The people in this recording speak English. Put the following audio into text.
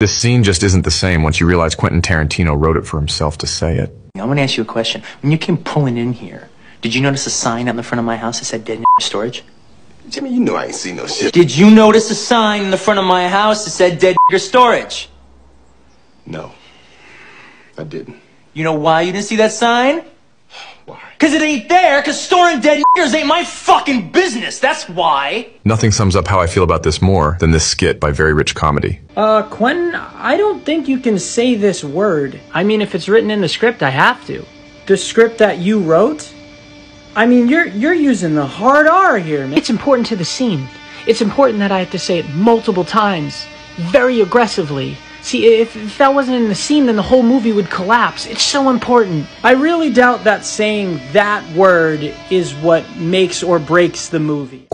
This scene just isn't the same once you realize Quentin Tarantino wrote it for himself to say it. I want to ask you a question. When you came pulling in here, did you notice a sign out in the front of my house that said dead storage? Jimmy, you know I ain't seen no shit. Did you notice a sign in the front of my house that said dead storage? No, I didn't. You know why you didn't see that sign? Why? Cause it ain't there, cause storing dead niggers ain't my fucking business, that's why! Nothing sums up how I feel about this more than this skit by Very Rich Comedy. Uh, Quentin, I don't think you can say this word. I mean, if it's written in the script, I have to. The script that you wrote? I mean, you're you're using the hard R here, man. It's important to the scene. It's important that I have to say it multiple times, very aggressively. See, if, if that wasn't in the scene, then the whole movie would collapse. It's so important. I really doubt that saying that word is what makes or breaks the movie.